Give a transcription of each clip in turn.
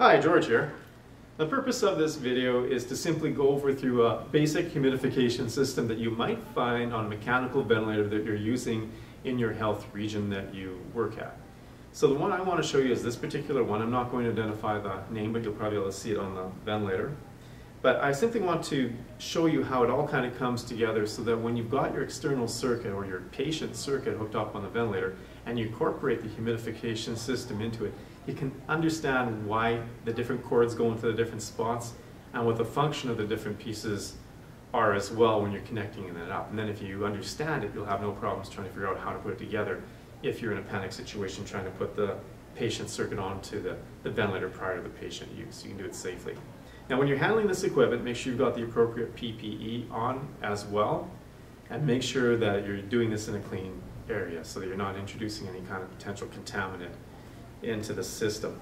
Hi, George here. The purpose of this video is to simply go over through a basic humidification system that you might find on a mechanical ventilator that you're using in your health region that you work at. So the one I want to show you is this particular one. I'm not going to identify the name, but you'll probably be able to see it on the ventilator. But I simply want to show you how it all kind of comes together so that when you've got your external circuit or your patient circuit hooked up on the ventilator and you incorporate the humidification system into it, you can understand why the different cords go into the different spots and what the function of the different pieces are as well when you're connecting it up. And then if you understand it, you'll have no problems trying to figure out how to put it together if you're in a panic situation trying to put the patient circuit onto the, the ventilator prior to the patient use. You can do it safely. Now when you're handling this equipment, make sure you've got the appropriate PPE on as well, and make mm-hmm. sure that you're doing this in a clean area so that you're not introducing any kind of potential contaminant into the system.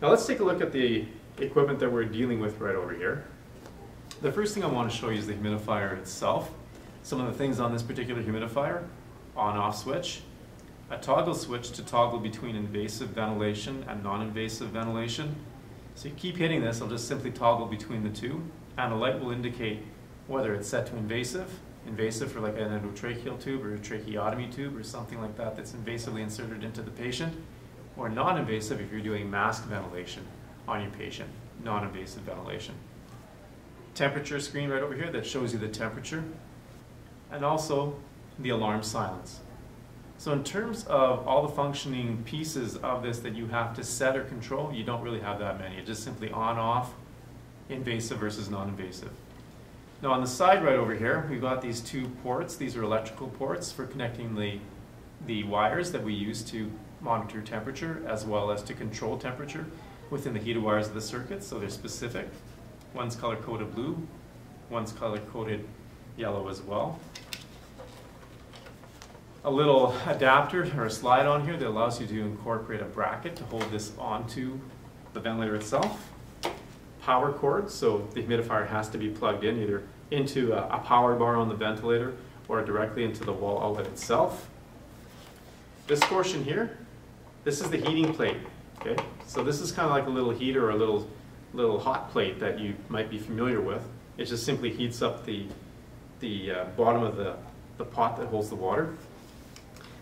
Now let's take a look at the equipment that we're dealing with right over here. The first thing I want to show you is the humidifier itself. Some of the things on this particular humidifier, on-off switch, a toggle switch to toggle between invasive ventilation and non-invasive ventilation, so you keep hitting this, I'll just simply toggle between the two, and the light will indicate whether it's set to invasive, invasive for like an endotracheal tube or a tracheotomy tube or something like that that's invasively inserted into the patient, or non-invasive if you're doing mask ventilation on your patient, non-invasive ventilation. Temperature screen right over here that shows you the temperature, and also the alarm silence. So in terms of all the functioning pieces of this that you have to set or control, you don't really have that many. It's just simply on, off, invasive versus non-invasive. Now on the side right over here, we've got these two ports. These are electrical ports for connecting the, the wires that we use to monitor temperature as well as to control temperature within the heated wires of the circuit, so they're specific. One's color-coded blue, one's color-coded yellow as well a little adapter or a slide on here that allows you to incorporate a bracket to hold this onto the ventilator itself. Power cord, so the humidifier has to be plugged in either into a, a power bar on the ventilator or directly into the wall outlet itself. This portion here, this is the heating plate. Okay, so this is kind of like a little heater or a little little hot plate that you might be familiar with. It just simply heats up the the uh, bottom of the the pot that holds the water.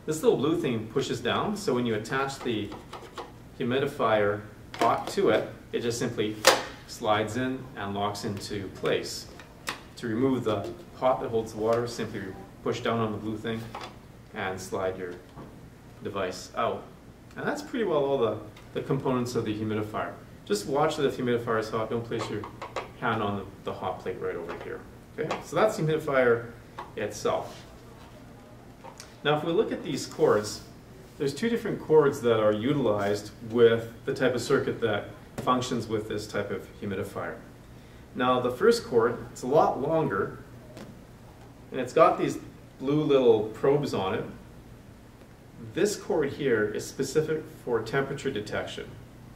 This little blue thing pushes down, so when you attach the humidifier pot to it, it just simply slides in and locks into place. To remove the pot that holds the water, simply push down on the blue thing and slide your device out. And that's pretty well all the, the components of the humidifier. Just watch the humidifier is hot. Don't place your hand on the, the hot plate right over here. Okay, so that's the humidifier itself. Now if we look at these cords, there's two different cords that are utilized with the type of circuit that functions with this type of humidifier. Now the first cord, it's a lot longer, and it's got these blue little probes on it. This cord here is specific for temperature detection.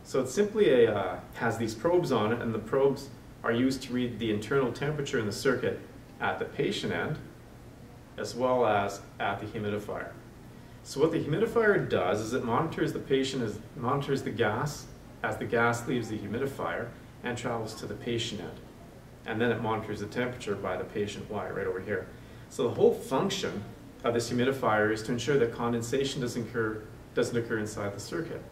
So it simply a, uh, has these probes on it, and the probes are used to read the internal temperature in the circuit at the patient end, as well as at the humidifier. So what the humidifier does is it monitors the patient, as, monitors the gas as the gas leaves the humidifier and travels to the patient end. And then it monitors the temperature by the patient wire right over here. So the whole function of this humidifier is to ensure that condensation doesn't occur, doesn't occur inside the circuit.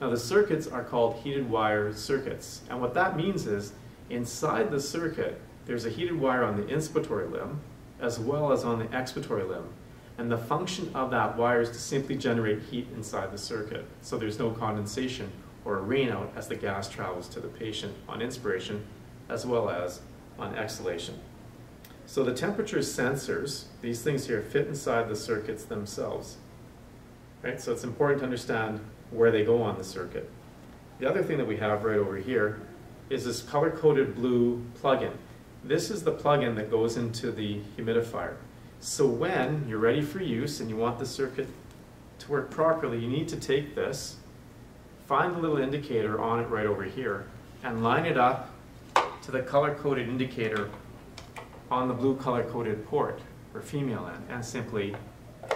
Now the circuits are called heated wire circuits. And what that means is inside the circuit, there's a heated wire on the inspiratory limb as well as on the expiratory limb. And the function of that wire is to simply generate heat inside the circuit. So there's no condensation or a rainout as the gas travels to the patient on inspiration as well as on exhalation. So the temperature sensors, these things here, fit inside the circuits themselves. Right? So it's important to understand where they go on the circuit. The other thing that we have right over here is this color-coded blue plug-in. This is the plug-in that goes into the humidifier. So when you're ready for use and you want the circuit to work properly, you need to take this, find the little indicator on it right over here, and line it up to the color-coded indicator on the blue color-coded port, or female end, and simply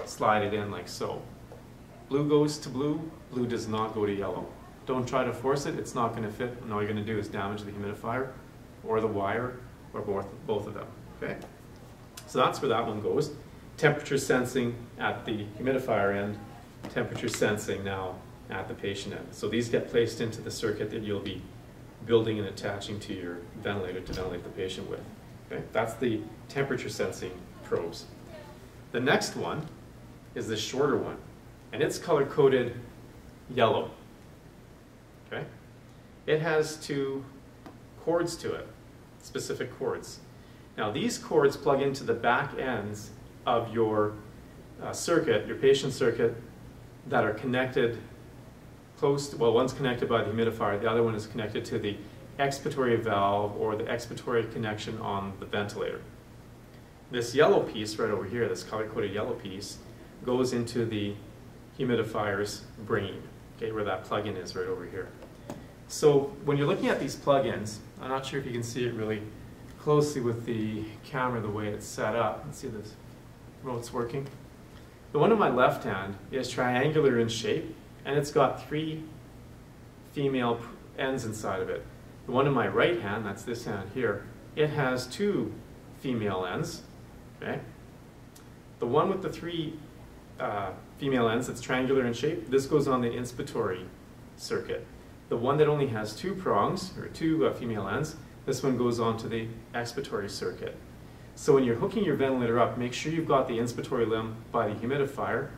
slide it in like so. Blue goes to blue, blue does not go to yellow. Don't try to force it, it's not gonna fit, and all you're gonna do is damage the humidifier, or the wire, or both, both of them, okay? So that's where that one goes. Temperature sensing at the humidifier end, temperature sensing now at the patient end. So these get placed into the circuit that you'll be building and attaching to your ventilator to ventilate the patient with. Okay, that's the temperature sensing probes. The next one is the shorter one, and it's color coded yellow. Okay, it has two cords to it, specific cords. Now these cords plug into the back ends of your uh, circuit, your patient circuit, that are connected close, to, well one's connected by the humidifier, the other one is connected to the expiratory valve or the expiratory connection on the ventilator. This yellow piece right over here, this color-coded yellow piece, goes into the humidifier's brain, okay, where that plug-in is right over here. So when you're looking at these plug-ins, I'm not sure if you can see it really closely with the camera the way it's set up. Let's see this remote's working. The one on my left hand is triangular in shape, and it's got three female ends inside of it. The one in my right hand, that's this hand here, it has two female ends, okay? The one with the three uh, female ends that's triangular in shape, this goes on the inspiratory circuit. The one that only has two prongs, or two uh, female ends, this one goes on to the expiratory circuit. So when you're hooking your ventilator up, make sure you've got the inspiratory limb by the humidifier.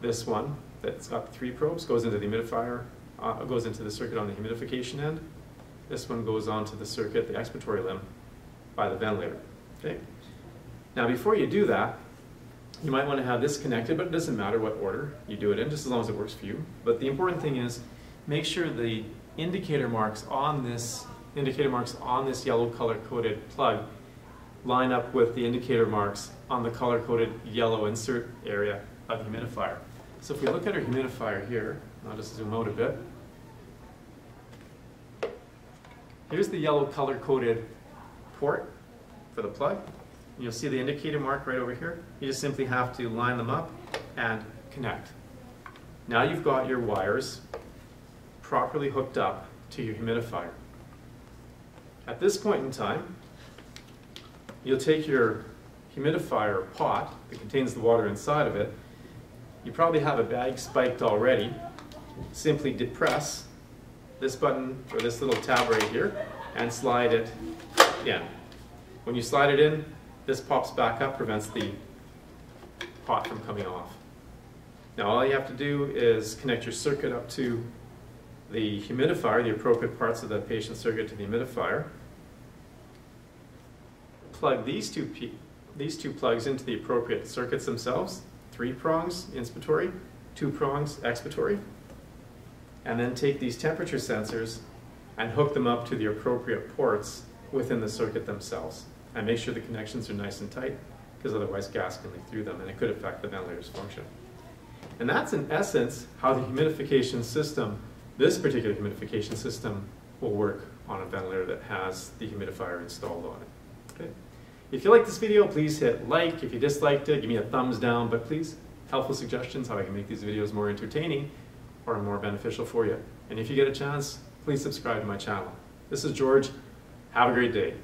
This one that's got the three probes goes into the humidifier, uh, goes into the circuit on the humidification end. This one goes onto the circuit, the expiratory limb, by the ventilator. Okay. Now before you do that, you might want to have this connected, but it doesn't matter what order you do it in, just as long as it works for you. But the important thing is, make sure the indicator marks on this indicator marks on this yellow color coded plug line up with the indicator marks on the color coded yellow insert area of humidifier. So if we look at our humidifier here, I'll just zoom out a bit. Here's the yellow color coded port for the plug. You'll see the indicator mark right over here. You just simply have to line them up and connect. Now you've got your wires properly hooked up to your humidifier. At this point in time, you'll take your humidifier pot that contains the water inside of it. You probably have a bag spiked already. Simply depress this button or this little tab right here and slide it in. When you slide it in, this pops back up, prevents the pot from coming off. Now all you have to do is connect your circuit up to the humidifier, the appropriate parts of the patient circuit to the humidifier, plug these two, these two plugs into the appropriate circuits themselves, three prongs inspiratory, two prongs expiratory, and then take these temperature sensors and hook them up to the appropriate ports within the circuit themselves. And make sure the connections are nice and tight, because otherwise gas can leak through them and it could affect the ventilator's function. And that's in essence how the humidification system, this particular humidification system, will work on a ventilator that has the humidifier installed on it. Okay. If you like this video, please hit like. If you disliked it, give me a thumbs down. But please, helpful suggestions how I can make these videos more entertaining or more beneficial for you. And if you get a chance, please subscribe to my channel. This is George. Have a great day.